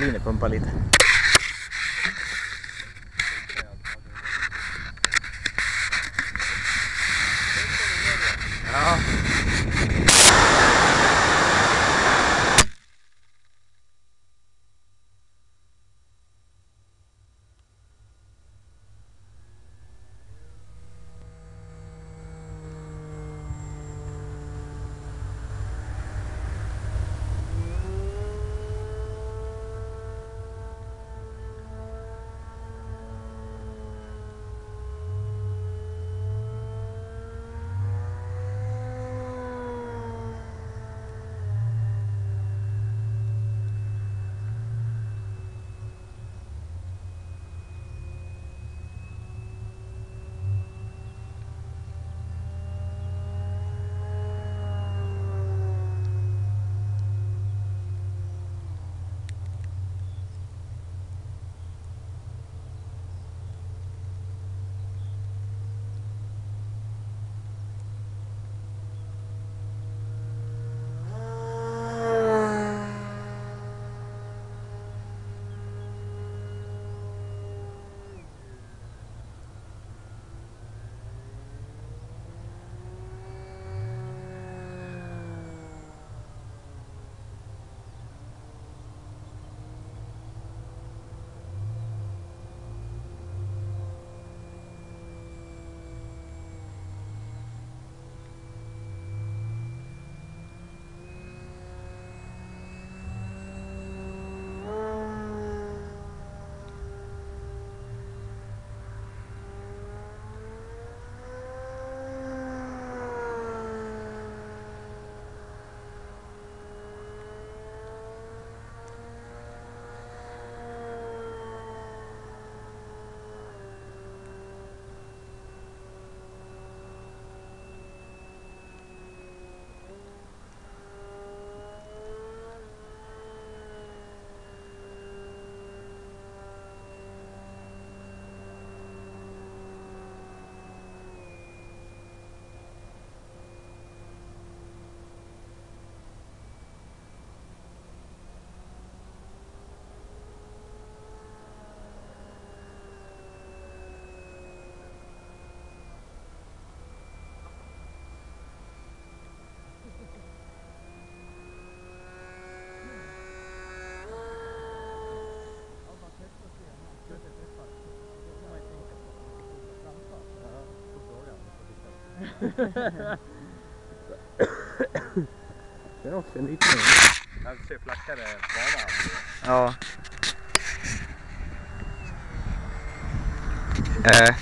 linjepumpa lite. Ja. Det är också en liten Jag ser flackare bana. Ja. Eh,